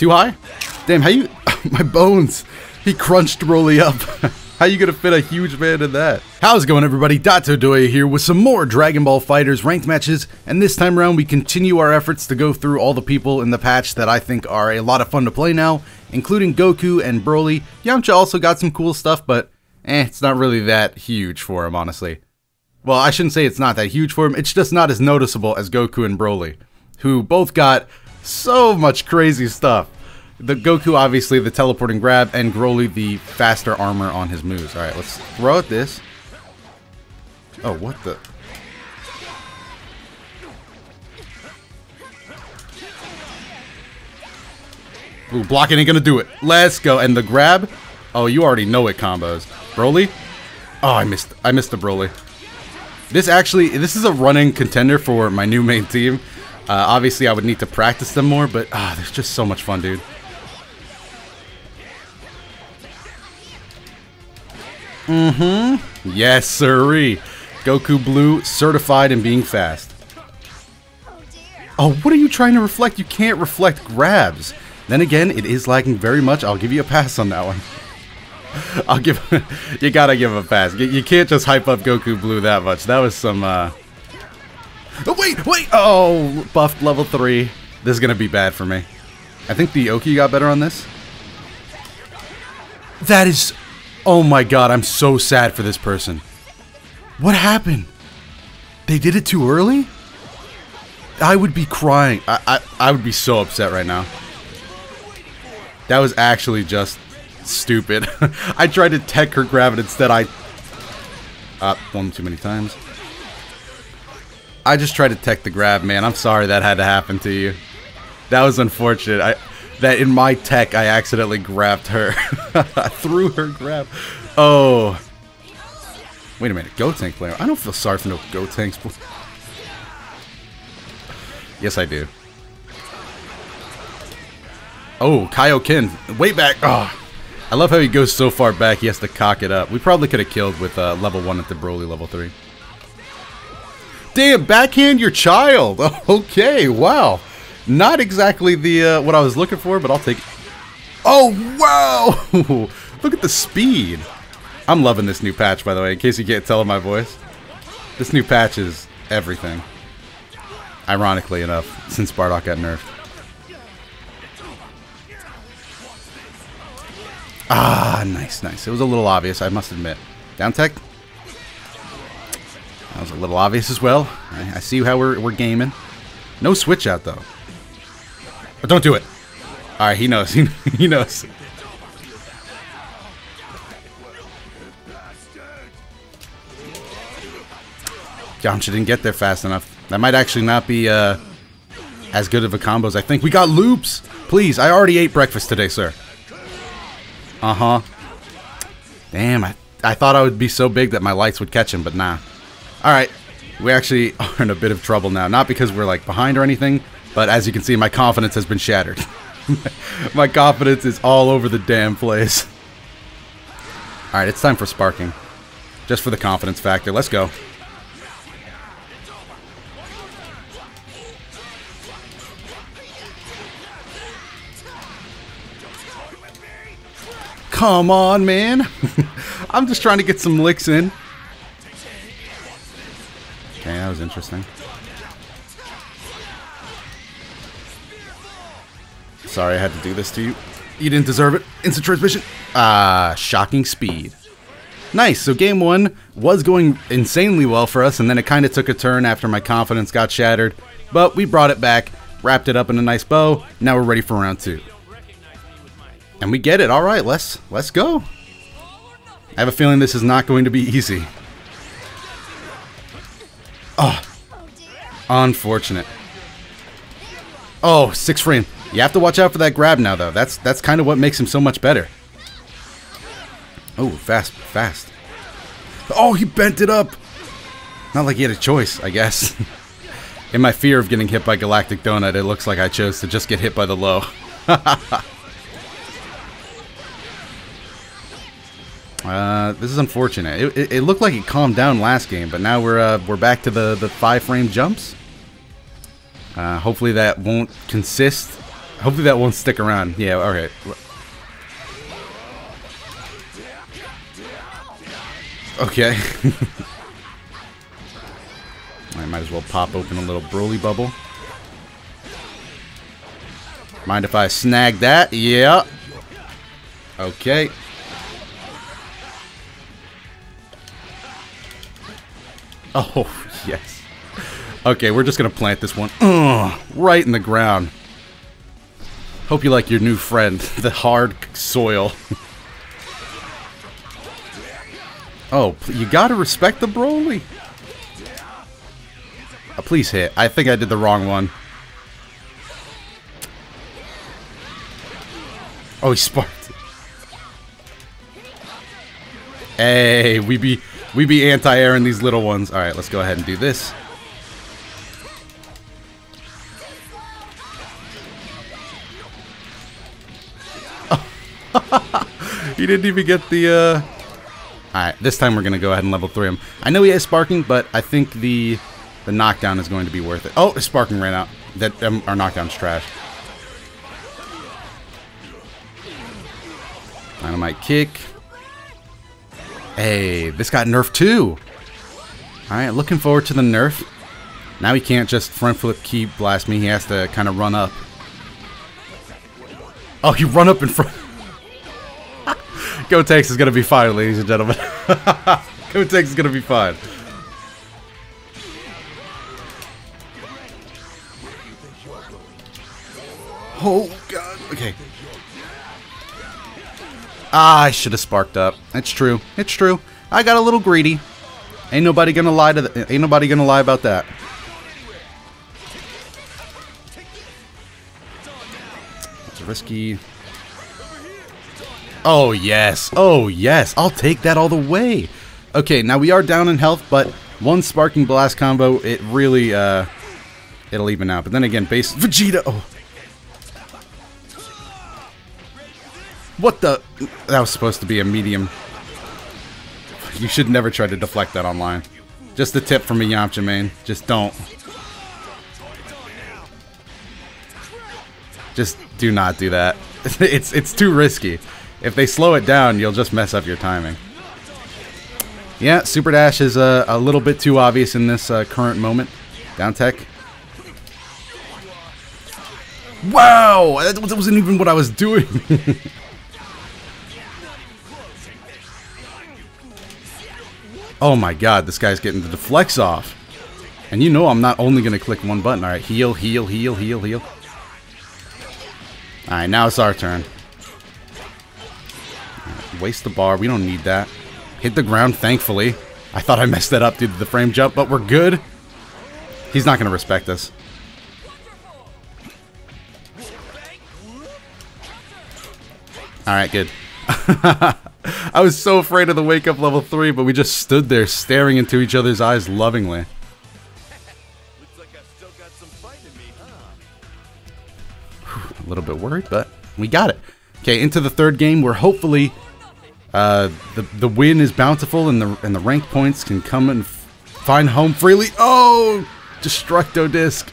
Too high? Damn, how you... my bones! He crunched Broly up. how you gonna fit a huge man in that? How's it going everybody? Dotodoya here with some more Dragon Ball FighterZ ranked matches, and this time around we continue our efforts to go through all the people in the patch that I think are a lot of fun to play now, including Goku and Broly. Yamcha also got some cool stuff, but eh, it's not really that huge for him, honestly. Well, I shouldn't say it's not that huge for him, it's just not as noticeable as Goku and Broly, who both got so much crazy stuff. The Goku, obviously, the teleporting grab, and Broly, the faster armor on his moves. Alright, let's throw at this. Oh, what the... Ooh, blocking ain't gonna do it. Let's go. And the grab? Oh, you already know it combos. Broly? Oh, I missed I missed the Broly. This actually, this is a running contender for my new main team. Uh, obviously, I would need to practice them more, but ah, they're just so much fun, dude. Mm-hmm. Yes, sirree. Goku Blue certified in being fast. Oh, what are you trying to reflect? You can't reflect grabs. Then again, it is lagging very much. I'll give you a pass on that one. I'll give... you gotta give a pass. You, you, can't just hype up Goku Blue that much. That was some, uh... Oh, wait, wait! Oh, buffed level 3. This is gonna be bad for me. I think the Oki got better on this. That is... Oh my god, I'm so sad for this person. What happened? They did it too early? I would be crying. I, I, I would be so upset right now. That was actually just stupid. I tried to tech her grab it instead I... Uh, one too many times. I just tried to tech the grab, man. I'm sorry that had to happen to you. That was unfortunate. I that in my tech I accidentally grabbed her. I threw her grab. Oh. Wait a minute, Go Tank player. I don't feel sorry for no Gotenks. Yes, I do. Oh, Kaioken. Way back. Oh. I love how he goes so far back he has to cock it up. We probably could have killed with uh, level 1 at the Broly level 3. Damn, backhand your child. Okay, wow. Not exactly the uh, what I was looking for, but I'll take it. Oh, wow! Look at the speed. I'm loving this new patch, by the way, in case you can't tell in my voice. This new patch is everything. Ironically enough, since Bardock got nerfed. Ah, nice, nice. It was a little obvious, I must admit. Down tech? Was a little obvious as well. I, I see how we're, we're gaming. No switch out, though. But don't do it. Alright, he knows. He, he knows. Yamcha didn't get there fast enough. That might actually not be uh, as good of a combo as I think. We got loops! Please, I already ate breakfast today, sir. Uh-huh. Damn, I, I thought I would be so big that my lights would catch him, but nah. Alright, we actually are in a bit of trouble now. Not because we're like behind or anything, but as you can see, my confidence has been shattered. my confidence is all over the damn place. Alright, it's time for sparking. Just for the confidence factor. Let's go. Come on, man. I'm just trying to get some licks in. Was interesting. Sorry I had to do this to you. You didn't deserve it. Instant transmission. Ah, shocking speed. Nice. So game one was going insanely well for us, and then it kind of took a turn after my confidence got shattered. But we brought it back, wrapped it up in a nice bow. Now we're ready for round two. And we get it. All right, let's let's go. I have a feeling this is not going to be easy. Oh, unfortunate. Oh, six frame. You have to watch out for that grab now, though. That's that's kind of what makes him so much better. Oh, fast, fast. Oh, he bent it up. Not like he had a choice, I guess. In my fear of getting hit by Galactic Donut, it looks like I chose to just get hit by the low. Uh, this is unfortunate. It, it, it, looked like it calmed down last game, but now we're uh, we're back to the the five frame jumps. Uh, hopefully that won't consist Hopefully that won't stick around. Yeah, alright. Okay. I might as well pop open a little Broly bubble. Mind if I snag that? Yeah. Okay. Oh, yes. Okay, we're just gonna plant this one. Ugh, right in the ground. Hope you like your new friend, the hard soil. oh, you gotta respect the Broly. Oh, please hit. I think I did the wrong one. Oh, he sparked. Hey, we be we be anti-airing these little ones. All right, let's go ahead and do this. he didn't even get the, uh... Alright, this time we're going to go ahead and level 3 him. I know he has Sparking, but I think the the knockdown is going to be worth it. Oh, his Sparking ran out. That um, Our knockdown's trash. Dynamite kick. Hey, this got nerfed too. Alright, looking forward to the nerf. Now he can't just front flip key blast me. He has to kind of run up. Oh, he run up in front. Gotenks is going to be fine, ladies and gentlemen. Gotenks is going to be fine. Oh, God. Okay. Ah, I should have sparked up. It's true. It's true. I got a little greedy. Ain't nobody gonna lie to the, ain't nobody gonna lie about that. It's risky. Oh yes. Oh yes. I'll take that all the way. Okay, now we are down in health, but one sparking blast combo, it really uh it'll even out. But then again, base Vegeta. Oh. What the? That was supposed to be a medium. You should never try to deflect that online. Just a tip from a Yamcha main. Just don't. Just do not do that. it's it's too risky. If they slow it down, you'll just mess up your timing. Yeah, Super Dash is uh, a little bit too obvious in this uh, current moment. Down tech. Wow! That wasn't even what I was doing. Oh my god, this guy's getting the deflects off. And you know I'm not only going to click one button. Alright, heal, heal, heal, heal, heal. Alright, now it's our turn. Right, waste the bar. We don't need that. Hit the ground, thankfully. I thought I messed that up due to the frame jump, but we're good. He's not going to respect us. Alright, good. I was so afraid of the wake up level 3, but we just stood there staring into each other's eyes lovingly. like me, huh? A little bit worried, but we got it. Okay, into the third game where hopefully uh, the the win is bountiful and the and the rank points can come and find home freely. Oh, Destructo Disc.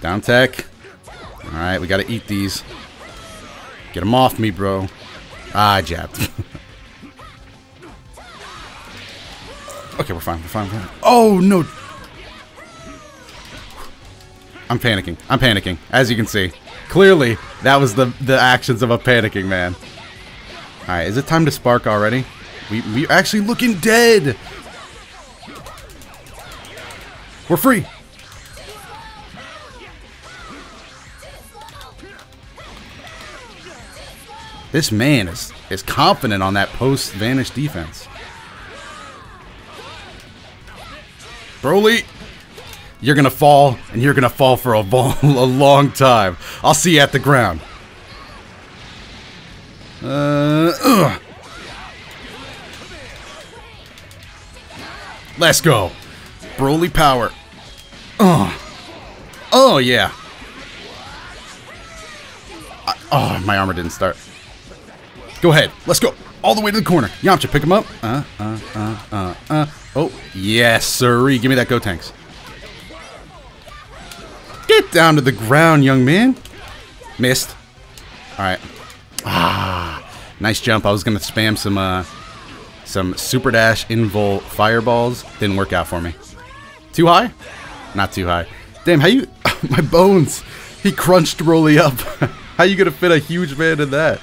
Down tech. All right, we got to eat these. Get him off me, bro. Ah, I jabbed. okay, we're fine. We're fine. We're fine. Oh, no. I'm panicking. I'm panicking, as you can see. Clearly, that was the, the actions of a panicking man. Alright, is it time to spark already? We, we're actually looking dead! We're free! This man is, is confident on that post-vanish defense. Broly, you're going to fall, and you're going to fall for a, a long time. I'll see you at the ground. Uh, ugh. Let's go. Broly power. Oh. Oh, yeah. I, oh, my armor didn't start. Go ahead. Let's go. All the way to the corner. Yamcha, pick him up. Uh, uh, uh, uh, uh. Oh, yes, sirree. Give me that Gotenks. Get down to the ground, young man. Missed. Alright. Ah, nice jump. I was going to spam some, uh, some Super Dash Invul Fireballs. Didn't work out for me. Too high? Not too high. Damn, how you... My bones. He crunched Broly up. how you going to fit a huge man in that?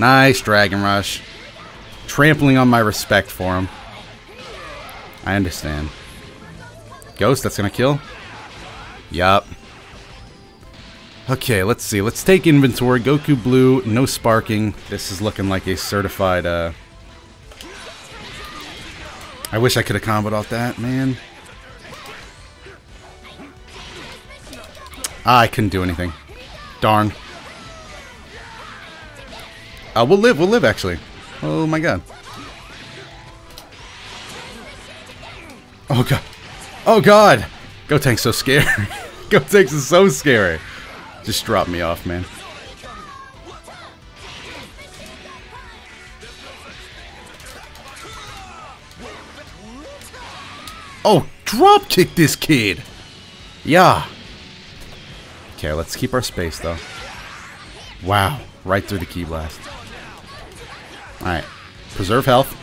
Nice Dragon Rush. Trampling on my respect for him. I understand. Ghost, that's gonna kill? Yup. Okay, let's see. Let's take inventory. Goku Blue, no sparking. This is looking like a certified, uh... I wish I could have comboed off that, man. Ah, I couldn't do anything. Darn. Uh, we'll live, we'll live, actually. Oh my god. Oh god. Oh god! Gotenks so scary. Gotenks is so scary. Just drop me off, man. Oh, drop kick this kid! Yeah. Okay, let's keep our space, though. Wow. Right through the key blast. Alright. Preserve health.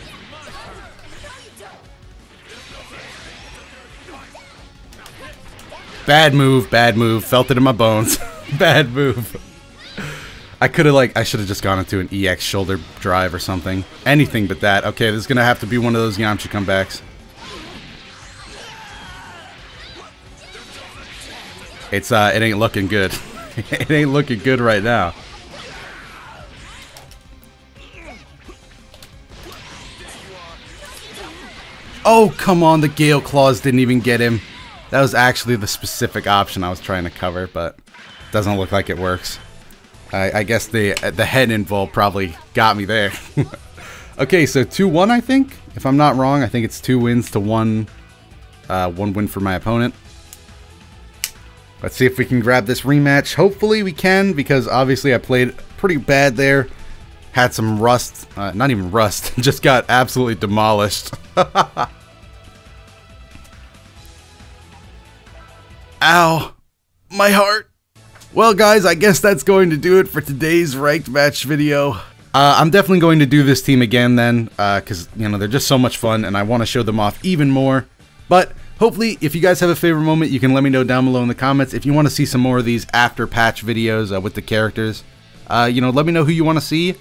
Bad move, bad move. Felt it in my bones. bad move. I could have, like, I should have just gone into an EX shoulder drive or something. Anything but that. Okay, this is going to have to be one of those Yamcha comebacks. It's, uh, it ain't looking good. it ain't looking good right now. Oh, come on, the Gale Claws didn't even get him. That was actually the specific option I was trying to cover, but doesn't look like it works. I, I guess the the head invul probably got me there. okay, so 2-1 I think? If I'm not wrong, I think it's two wins to one, uh, one win for my opponent. Let's see if we can grab this rematch. Hopefully we can, because obviously I played pretty bad there. Had some rust, uh, not even rust, just got absolutely demolished. Ow. My heart. Well, guys, I guess that's going to do it for today's ranked match video. Uh, I'm definitely going to do this team again then, because, uh, you know, they're just so much fun, and I want to show them off even more. But, hopefully, if you guys have a favorite moment, you can let me know down below in the comments. If you want to see some more of these after patch videos uh, with the characters, uh, you know, let me know who you want to see.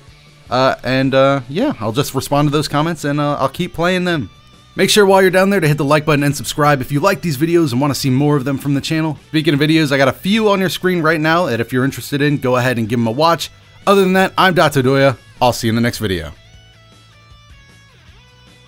Uh, and, uh, yeah, I'll just respond to those comments, and I'll keep playing them. Make sure while you're down there to hit the like button and subscribe if you like these videos and want to see more of them from the channel. Speaking of videos, I got a few on your screen right now that if you're interested in, go ahead and give them a watch. Other than that, I'm Dotodoya. I'll see you in the next video.